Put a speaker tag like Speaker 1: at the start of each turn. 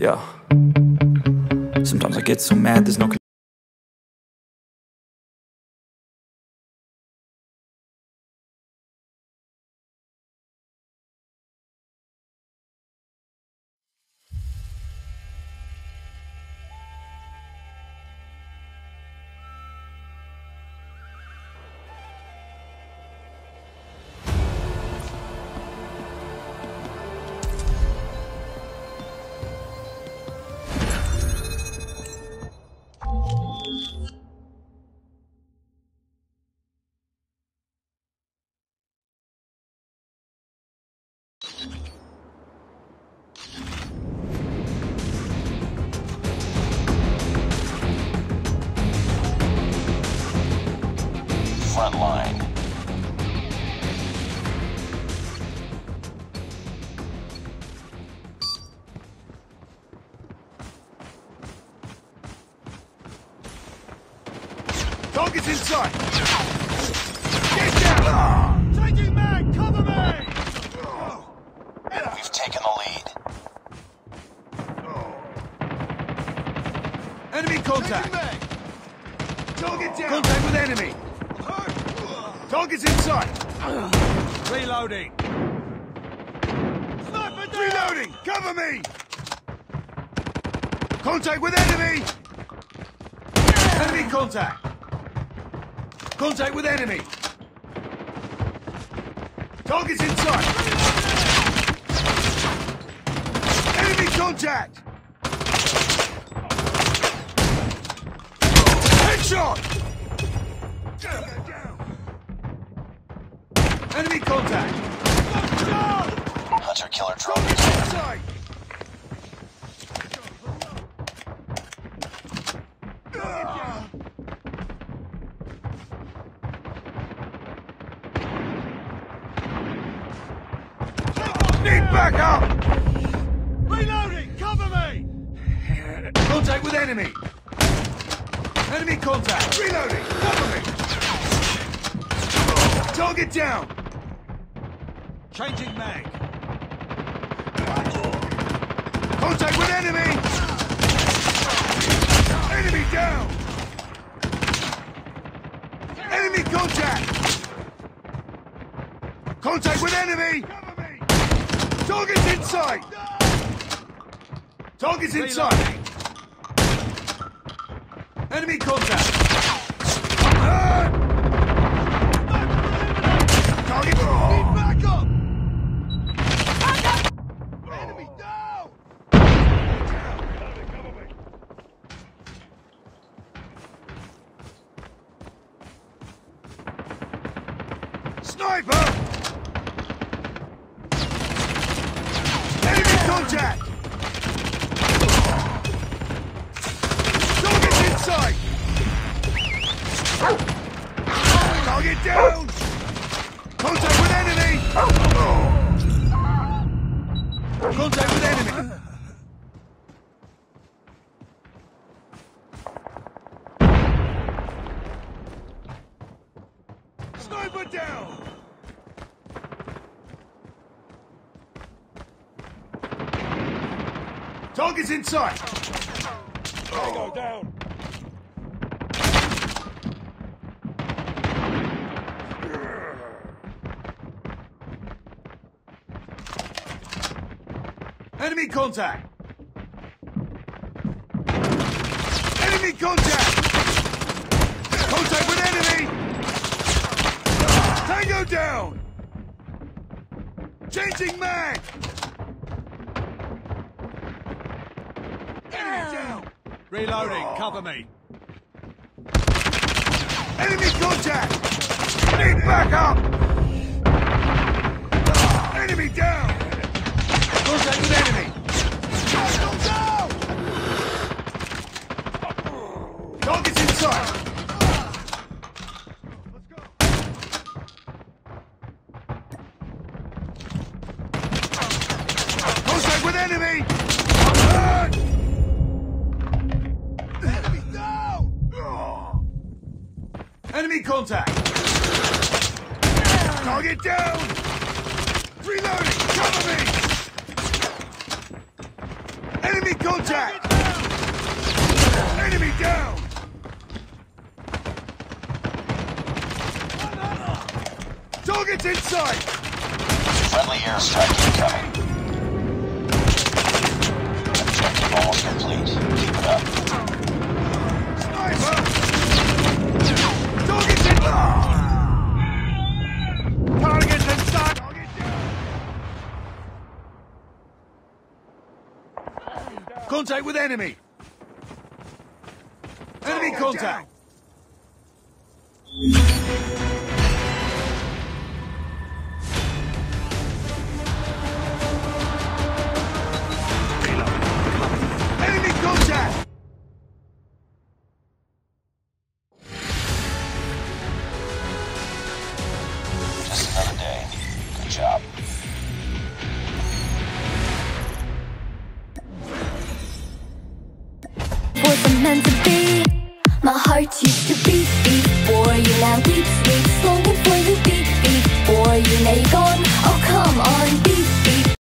Speaker 1: Yeah. Sometimes I get so mad, there's no. Con-
Speaker 2: Front line.
Speaker 3: Target's in sight! Get down! Changing mag! Cover me!
Speaker 2: We've taken the lead.
Speaker 3: Enemy contact! Target down! Contact with enemy! Target's in sight! Reloading! Sniper down! Reloading! Cover me! Contact with enemy! Enemy contact! Contact with enemy! Target's in sight! Enemy contact! Headshot! Need backup! Reloading! Cover me! Contact with enemy! Enemy contact! Reloading! Cover me! Target down! Changing mag. Contact with enemy! Enemy down! Enemy contact! Contact with enemy! Target's in sight! Target's in sight! Enemy contact! Target! Need backup! Enemy! Sniper! Contact! Target's in sight! Target down! Contact with enemy! Contact with enemy! Sniper down! Target's in sight! Tango oh. down! Enemy contact! Enemy contact! Contact with enemy! Tango down! Changing mag! Enemy down! Reloading, cover me. Enemy contact! Need backup! Enemy down! Contact with enemy! Target's in sight! Contact with enemy! Hurt! Enemy Enemy contact! Target down! Reloading! Cover me! Enemy contact! Enemy down! Target's in sight!
Speaker 2: Friendly airstrike incoming.
Speaker 3: Contact with enemy! Enemy contact! Enemy contact!
Speaker 2: Just another day. Good job.
Speaker 4: Meant to be. My heart used to beat before you now beats, beats